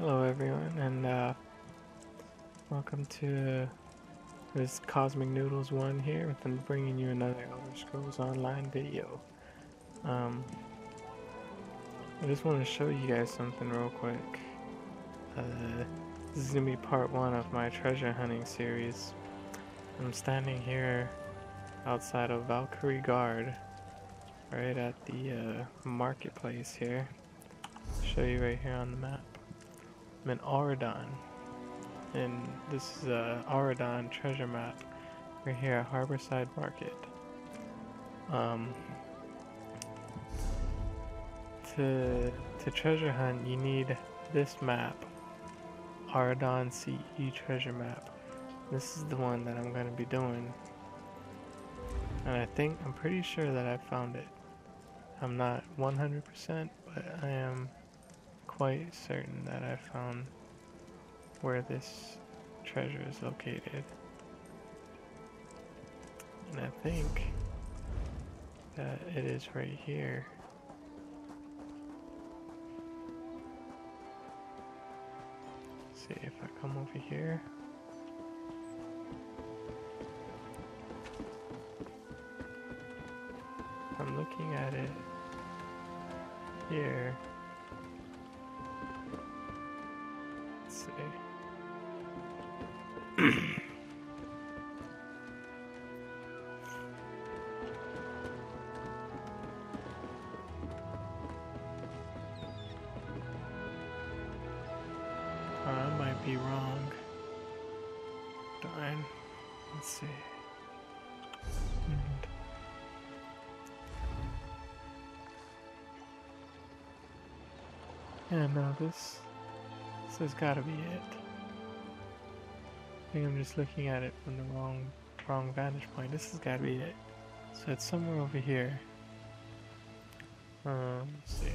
Hello everyone and uh, welcome to this Cosmic Noodles 1 here I'm bringing you another Elder Scrolls Online video. Um, I just want to show you guys something real quick. Uh, this is going to be part 1 of my treasure hunting series. I'm standing here outside of Vulkhel Guard right at the uh, marketplace here. show you right here on the map. I'm in Auridon. And this is a Auridon treasure map. We're here at Harborside Market. Um, to, to treasure hunt, you need this map. Auridon CE treasure map. This is the one that I'm going to be doing. And I think, I'm pretty sure that I found it. I'm not 100%, but I am quite certain that I found where this treasure is located. And I think that it is right here. Let's see if I come over here. I'm looking at it here. I might be wrong. Darn. Let's see. And yeah, no, this this has got to be it. I think I'm just looking at it from the wrong wrong vantage point. This has got to be it. So it's somewhere over here. Um, let's see.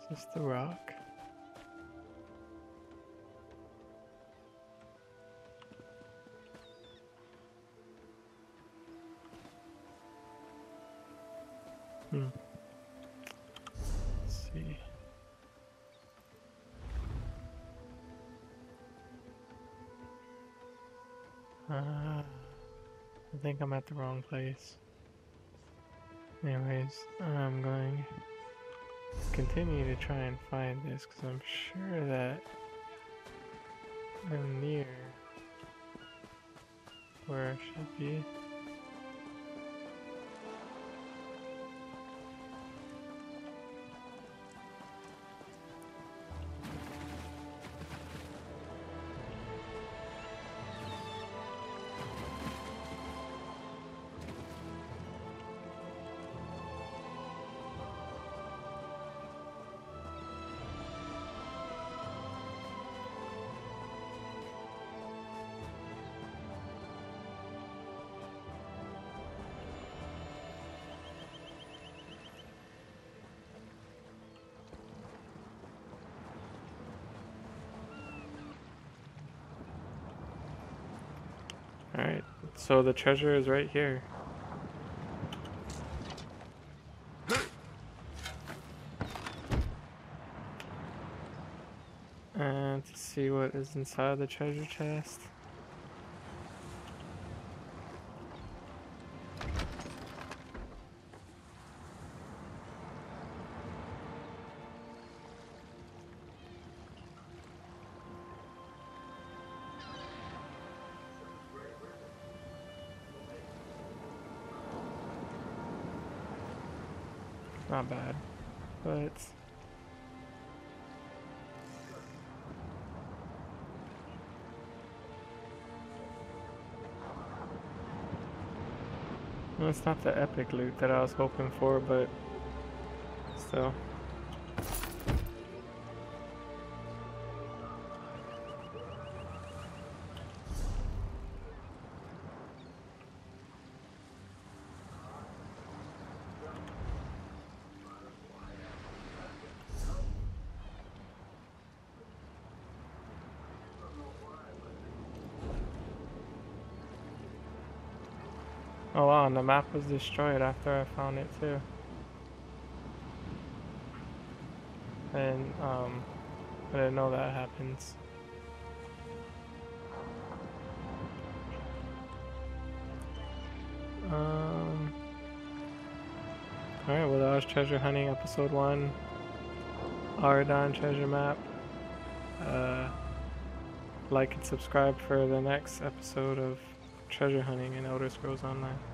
Is this the rock? Hmm. See. Uh, I think I'm at the wrong place. Anyways, I'm going to continue to try and find this because I'm sure that I'm near where I should be. Alright, so the treasure is right here. And to see what is inside the treasure chest. Not bad, but well, it's not the epic loot that I was hoping for, but still. Oh wow, and the map was destroyed after I found it too. And um, I didn't know that happens. Um. Alright, well that was Treasure Hunting Episode 1. Auridon Treasure Map. Uh, like and subscribe for the next episode of Treasure Hunting in Elder Scrolls Online.